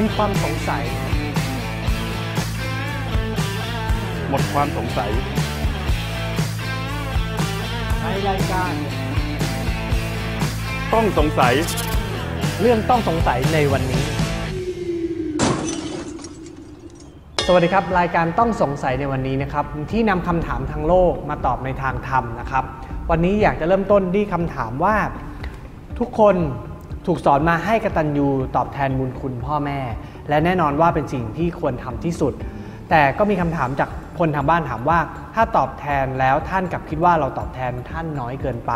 มีความสงสัย หมดความสงสัย ในรายการ ต้องสงสัย เรื่องต้องสงสัยในวันนี้ สวัสดีครับ รายการต้องสงสัยในวันนี้นะครับ ที่นำคำถามทางโลกมาตอบในทางธรรมนะครับ วันนี้อยากจะเริ่มต้นที่คำถามว่า ทุกคน ถูกสอนมาให้กตัญญูตอบแทนบุญคุณพ่อแม่ และแน่นอนว่าเป็นสิ่งที่ควรทำที่สุด แต่ก็มีคำถามจากคนทางบ้านถามว่า ถ้าตอบแทนแล้วท่านกลับคิดว่าเราตอบแทนท่านน้อยเกินไป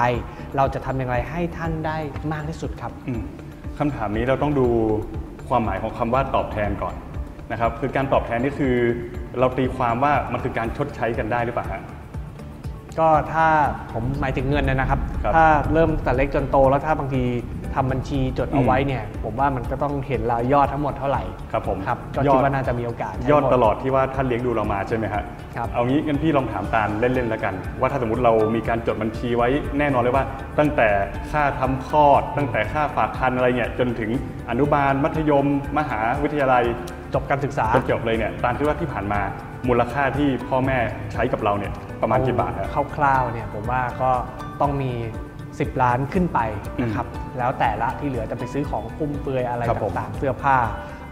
เราจะทำอย่างไรให้ท่านได้มากที่สุดครับอืมคำถามนี้เราต้องดูความหมายของคำว่าตอบแทนก่อนนะครับ คือการตอบแทนนี่คือเราตีความว่ามันคือการชดใช้กันได้หรือเปล่าฮะก็ถ้าผมหมายถึงเงินนะครับครับถ้าเริ่มแต่เล็กจนโตแล้วถ้าบางที ทำบัญชีจดเอาอืมไว้เนี่ย ผมว่ามันก็ต้องเห็นรายยอดทั้งหมดเท่าไหร่ครับผมครับก็ยอคิดดว่าน่าจะมีโอกาส ยอดใช้หมตลอดที่ว่าท่านเลี้ยงดูเรามาใช่ไหมฮะครับเอางี้งั้นพี่ลองถามตาลเล่นๆแล้วกัน ว่าถ้าสมมติเรามีการจดบัญชีไว้แน่นอนเลยว่า ตั้งแต่ค่าทำคลอด ตั้งแต่ค่าฝากคันอะไรเนี่ยจนถึงอนุบาลมัธยม มหาวิทยาลัยจบการศึกษาจนจบเลยเนี่ยตาลคิดว่าที่ผ่านมามูลค่าที่พ่อแม่ใช้กับเราเนี่ยประมาณกี่บาทฮะคร่าวๆเนี่ยผมว่าก็ต้องมี 10 ล้านขึ้นไปนะครับแล้วแต่ละที่เหลือจะไปซื้อของฟุ่มเฟือยอะไรครับผมต่างๆ เสื้อผ้า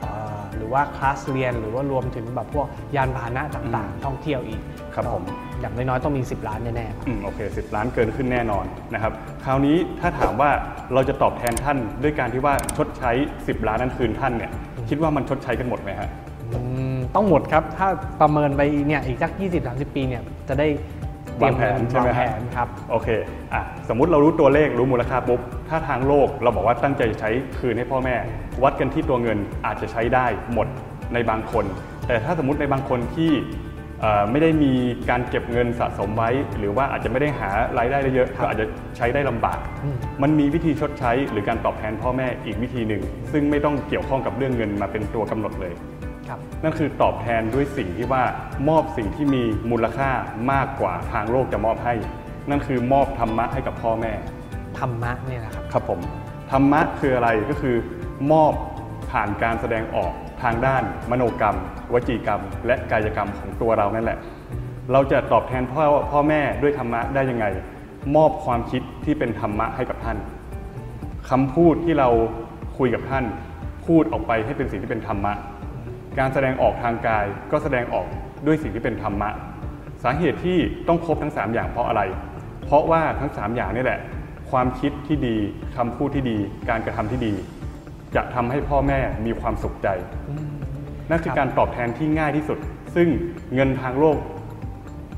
เอ่อหรือว่าคลาสเรียนหรือว่ารวมถึงแบบพวกยานพาหนะต่างๆ ท่องเที่ยวอีกครับผมอย่างน้อยๆต้องมี 10 ล้านแน่ๆอืมโอเค 10 ล้านเกินขึ้นแน่นอนนะครับคราวนี้ถ้าถามว่าเราจะตอบแทนท่านด้วยการที่ว่าชดใช้ 10 ล้านนั้นคืนท่านเนี่ยคิดว่ามันชดใช้กันหมดไหมฮะอืมต้องหมดครับถ้าประเมินไปเนี่ยอีกสัก 20-30 ปีเนี่ยจะได้เตรียมเงิ วางแผนใช่ไหมวางฮะแผนครับโอเคอะสมมุติเรารู้ตัวเลขรู้มูลค่าปุ๊บถ้าทางโลกเราบอกว่าตั้งใจจะใช้คืนให้พ่อแม่ วัดกันที่ตัวเงินอาจจะใช้ได้หมดในบางคน แต่ถ้าสมมติในบางคนที่เอ่อไม่ได้มีการเก็บเงินสะสมไว้ หรือว่าอาจจะไม่ได้หารายได้ได้เยอะครับก็อาจจะใช้ได้ลำบากอืมมันมีวิธีชดใช้หรือการตอบแทนพ่อแม่อีกวิธีหนึ่ง ซึ่งไม่ต้องเกี่ยวข้องกับเรื่องเงินมาเป็นตัวกำหนดเลยครับ นั่นคือตอบแทนด้วยสิ่งที่ว่ามอบสิ่งที่มีมูลค่ามากกว่าทางโลกจะมอบให้ นั่นคือมอบธรรมะให้กับพ่อแม่ธรรมะเนี่ยนะครับครับผมธรรมะคืออะไรก็คือ มอบผ่านการแสดงออกทางด้าน มโนกรรม วจีกรรม และกายกรรมของตัวเรานั่นแหละ เราจะตอบแทนพ่อพ่อแม่ด้วยธรรมะได้ยังไง มอบความคิดที่เป็นธรรมะให้กับท่านคำพูดที่เราคุยกับท่าน พูดออกไปให้เป็นสิ่งที่เป็นธรรมะ การแสดงออกทางกายก็แสดงออกด้วยสิ่งที่เป็นธรรมะ สาเหตุที่ต้องครบทั้ง 3 อย่างเพราะอะไร เพราะว่าทั้ง 3 อย่างนี่แหละ ความคิดที่ดีคำพูดที่ดี การกระทำที่ดี จะทำให้พ่อแม่มีความสุขใจ นั่นคือครับการตอบแทนที่ง่ายที่สุด ซึ่งเงินทางโลก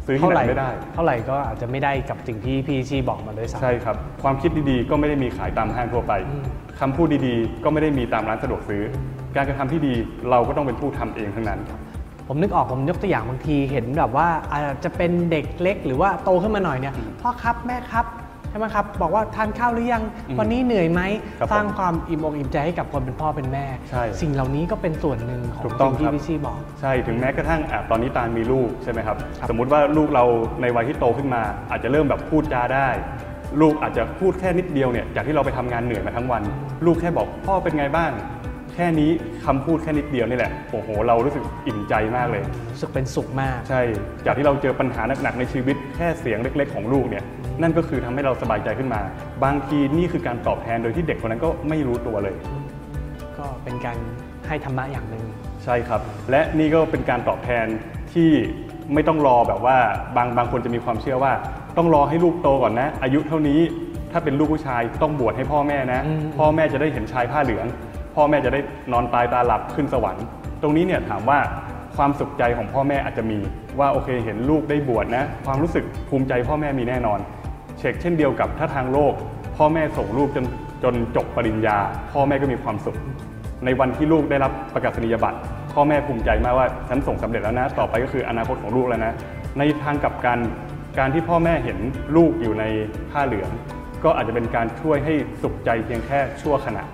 ซื้อที่เท่าไหไหร่นไม่ได้ เท่าไหร่ก็อาจจะไม่ได้กับสิ่งที่พี่ชีบอกมาด้วยซ้ำใช่ครับ ความคิดดีๆ ก็ไม่ได้มีขายตามห้างทั่วไปอืมคำพูดดีๆ ก็ไม่ได้มีตามร้านสะดวกซื้อ การกระทำที่ดีเราก็ต้องเป็นผู้ทำเองทั้งนั้นผมนึกออกผมยกตัวอย่างบางทีเห็นแบบว่าอาจจะเป็นเด็กเล็กหรือว่าโตขึ้นมาหน่อยเนี่ยพ่อครับแม่ครับใช่ไหมครับบอกว่าทานข้าวหรือยังอืมวันนี้เหนื่อยไหมครับสร้างความอิ่มอกอิ่มใจให้กับคนเป็นพ่อเป็นแม่ใช่สิ่งเหล่านี้ก็เป็นส่วนหนึ่งของถูกต้องสิ่งครัที่บพี่ชีบอก ใช่ถึงแม้กระทั่งอะตอนนี้ตาลมีลูกใช่ไหมครับครับสมมุติว่าลูกเราในวัยที่โตขึ้นมา อาจจะเริ่มแบบพูดจาได้ ลูกอาจจะพูดแค่นิดเดียวเนี่ยจากที่เราไปทำงานเหนื่อยมาทั้งวัน ลูกแค่บอกพ่อเป็นไงบ้าง แค่นี้คำพูดแค่นิดเดียวนี่แหละโอ้โห เรารู้สึกอิ่มใจมากเลยรู้สึกเป็นสุขมาก ใช่ จากที่เราเจอปัญหาหนักๆในชีวิตแค่เสียงเล็ก ๆ ของลูกเนี่ยนั่นก็คือทำให้เราสบายใจขึ้นมา บางทีนี่คือการตอบแทนโดยที่เด็กคนนั้นก็ไม่รู้ตัวเลย ก็เป็นการให้ธรรมะอย่างหนึ่งใช่ครับ และนี่ก็เป็นการตอบแทนที่ไม่ต้องรอแบบว่าบางบางคนจะมีความเชื่อว่า ต้องรอให้ลูกโตก่อนนะ อายุเท่านี้ถ้าเป็นลูกผู้ชายต้องบวชให้พ่อแม่นะอืมพ่อแม่จะได้เห็นชายผ้าเหลือง พ่อแม่จะได้นอนตายตาหลับขึ้นสวรรค์ ตรงนี้เนี่ยถามว่าความสุขใจของพ่อแม่อาจจะมี ว่าโอเคเห็นลูกได้บวชนะ ความรู้สึกภูมิใจพ่อแม่มีแน่นอน เช็คเช่นเดียวกับถ้าทางโลก พ่อแม่ส่งลูกจนจนจบปริญญา พ่อแม่ก็มีความสุข ในวันที่ลูกได้รับประกาศนียบัตร พ่อแม่ภูมิใจมากว่าฉันส่งสำเร็จแล้วนะ ต่อไปก็คืออนาคตของลูกแล้วนะ ในทางกลับกันการที่พ่อแม่เห็นลูกอยู่ในผ้าเหลือง ก็อาจจะเป็นการช่วยให้สุขใจเพียงแค่ชั่วขณะ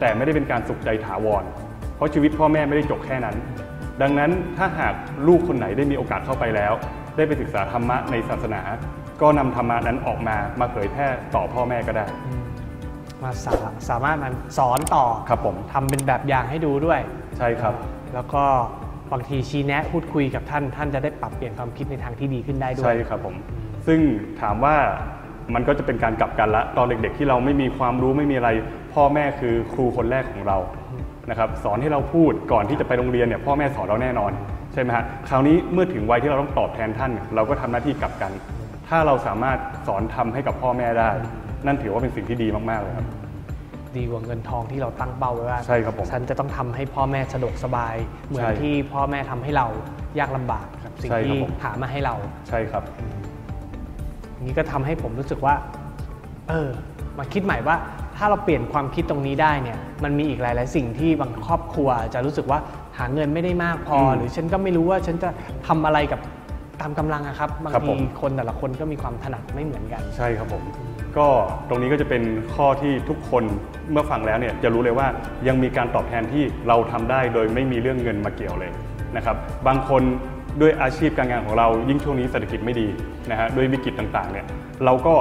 แต่ไม่ได้เป็นการสุขใจถาวร เพราะชีวิตพ่อแม่ไม่ได้จบแค่นั้น ดังนั้นถ้าหากลูกคนไหนได้มีโอกาสเข้าไปแล้ว ได้ไปศึกษาธรรมะในศาสนา ก็นำธรรมะนั้นออกมามาเผยแพร่ต่อพ่อแม่ก็ได้ มาสาสามารถมันสอนต่อครับผมทำเป็นแบบอย่างให้ดูด้วย ใช่ครับ แล้วก็บางทีชี้แนะพูดคุยกับท่าน ท่านจะได้ปรับเปลี่ยนความคิดในทางที่ดีขึ้นได้ด้วยใช่ครับผม ซึ่งถามว่ามันก็จะเป็นการกลับกันละตอนเด็กๆที่เราไม่มีความรู้ไม่มีอะไร พ่อแม่คือครูคนแรกของเรานะครับสอนให้เราพูดก่อนที่จะไปโรงเรียนเนี่ยพ่อแม่สอนเราแน่นอนใช่ไหมฮะคราวนี้เมื่อถึงวัยที่เราต้องตอบแทนท่าน เราก็ทำหน้าที่กลับกัน ถ้าเราสามารถสอนทำให้กับพ่อแม่ได้ นั่นถือว่าเป็นสิ่งที่ดีมากๆเลยครับดีกว่าเงินทองที่เราตั้งเป้าไว้ว่าใช่ครับผมฉันจะต้องทำให้พ่อแม่สะดวกสบาย เหมือนใช่ที่พ่อแม่ทำให้เรายากลำบากกับสิ่งใช่ครับที่ผมหามาให้เราใช่ครับนี้ก็ทำให้ผมรู้สึกว่า เออ มาคิดใหม่ว่า ถ้าเราเปลี่ยนความคิดตรงนี้ได้เนี่ยมันมีอีกหลาย ๆ สิ่งที่บางครอบครัวจะรู้สึกว่าหาเงินไม่ได้มากพออืมหรือฉันก็ไม่รู้ว่าฉันจะทำอะไรกับตามกำลังอะครับบางครับผทีมคนแต่ละคนก็มีความถนัดไม่เหมือนกัน ใช่ครับผมก็ตรงนี้ก็จะเป็นข้อที่ทุกคนเมื่อฟังแล้วเนี่ยจะรู้เลยว่ายังมีการตอบแทนที่เราทำได้โดยไม่มีเรื่องเงินมาเกี่ยวเลยนะครับบางคนด้วยอาชีพการงานของเรายิ่งช่วงนี้เศรษฐกิจไม่ดีนะฮะด้วยวิกฤตต่างๆเนี่ยเราก็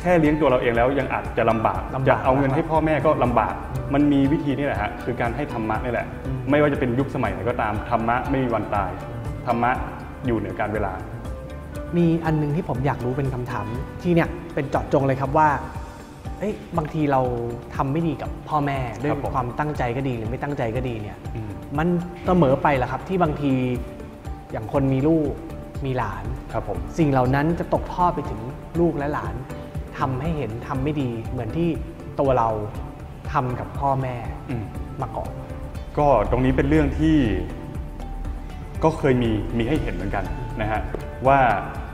แค่เลี้ยงตัวเราเองแล้วยังอาจจะลำบากลำบากจะเอาเงินให้พ่อแม่ก็ลำบาก มันมีวิธีนี่แหละฮะคือการให้ธรรมะนี่แหละ ไม่ว่าจะเป็นยุคสมัยไหนก็ตามธรรมะไม่มีวันตายธรรมะอยู่เหนือการเวลา มีอันหนึงที่ผมอยากรู้เป็นคำถามที่เนี่ยเป็นเจาะจงเลยครับว่าเอ้ยบางทีเราทำไม่ดีกับพ่อแม่ด้วยครับผมความตั้งใจก็ดีหรือไม่ตั้งใจก็ดีเนี่ยอืมมันเสมอไปเหรอครับ ที่บางทีอย่างคนมีลูกมีหลานครับผมสิ่งเหล่านั้นจะตกทอดไปถึงลูกและหลาน ทำให้เห็นทำไม่ดีเหมือนที่ตัวเราทำกับพ่อแม่อืมมาก่อน ก็ตรงนี้เป็นเรื่องที่ก็เคยมีมีให้เห็นเหมือนกันนะฮะว่า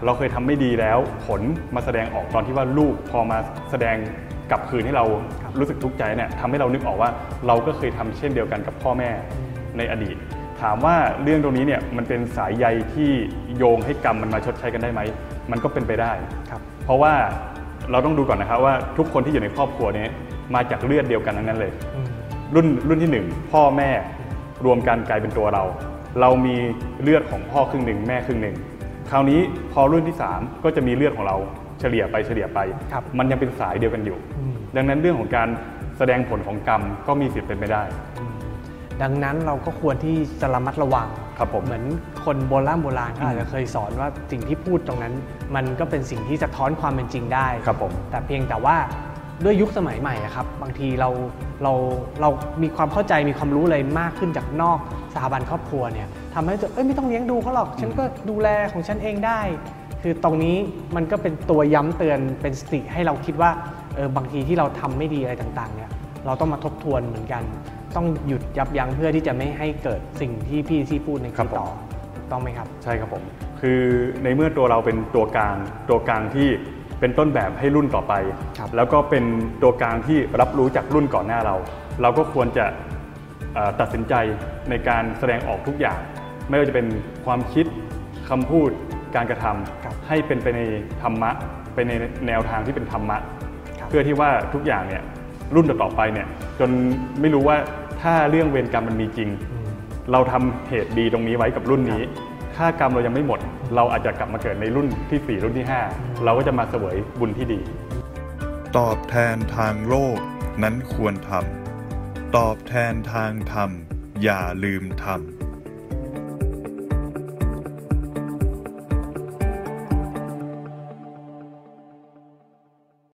เราเคยทำไม่ดีแล้วผลมาแสดงออกตอนที่ว่าลูกพอมาแสดงกลับคืนให้เราครับรู้สึกทุกข์ใจเนี่ยทำให้เรานึกออกว่าเราก็เคยทำเช่นเดียวกันกับพ่อแม่ในอดีต ถามว่าเรื่องตรงนี้เนี่ยมันเป็นสายใยที่โยงให้กรรมมันมาชดใช้กันได้ไหมมันก็เป็นไปได้ครับ เพราะว่า เราต้องดูก่อนนะครับว่าทุกคนที่อยู่ในครอบครัวนี้มาจากเลือดเดียวกันทั้งนั้นเลยอืมรุ่นรุ่นที่หนึ่งพ่อแม่รวมกันกลายเป็นตัวเรา เรามีเลือดของพ่อครึ่งหนึ่งแม่ครึ่งหนึ่งคราวนี้พอรุ่นที่ 3 ก็จะมีเลือดของเราเฉลี่ยไปเฉลี่ยไปครับมันยังเป็นสายเดียวกันอยู่อืมดังนั้นเรื่องของการแสดงผลของกรรมก็มีสิทธิ์เป็นไปได้ ดังนั้นเราก็ควรที่จะระมัดระวังครับผมเหมือนคนโบราณโบราณก็อาจจะเคยสอนว่าสิ่งที่พูดตรงนั้น มันก็เป็นสิ่งที่สะท้อนความเป็นจริงได้ครับผมแต่เพียงแต่ว่าด้วยยุคสมัยใหม่อะครับ บางทีเราเราเรามีความเข้าใจมีความรู้อะไรมากขึ้นจากนอกสถาบันครอบครัวเนี่ยทำให้จะเอ้ยไม่ต้องเลี้ยงดูเขาหรอก ฉันก็ดูแลของฉันเองได้ คือตรงนี้มันก็เป็นตัวย้ำเตือนเป็นสติให้เราคิดว่าเออบางทีที่เราทำไม่ดีอะไรต่างๆเนี่ยเราต้องมาทบทวนเหมือนกัน ต้องหยุดยับยั้งเพื่อที่จะไม่ให้เกิดสิ่งที่พี่ที่พูดในครัคีบผมต่อถูกต้องไหมครับ ใช่ครับผม คือในเมื่อตัวเราเป็นตัวกลางตัวกลางที่เป็นต้นแบบให้รุ่นต่อไปครับแล้วก็เป็นตัวกลางที่รับรู้จากรุ่นก่อนหน้าเรา เราก็ควรจะเอ่อตัดสินใจในการแสดงออกทุกอย่าง ไม่ว่าจะเป็นความคิดคำพูดการกระทำครับให้เป็นไปในธรรมะไปในแนวทางที่เป็นธรรมะครับเพื่อที่ว่าทุกอย่างเนี่ยรุ่นต่อๆไปเนี่ยจนไม่รู้ว่า ถ้าเรื่องเวรกรรมมันมีจริงอืมเราทำเหตุดีตรงนี้ไว้กับรุ่นนี้ถ้ากรรมเรายังไม่หมด เราอาจจะกลับมาเกิดในรุ่นที่ 4 รุ่นที่ 5 เราก็จะมาเสวยบุญที่ดี ตอบแทนทางโลกนั้นควรทำตอบแทนทางธรรมอย่าลืมทำ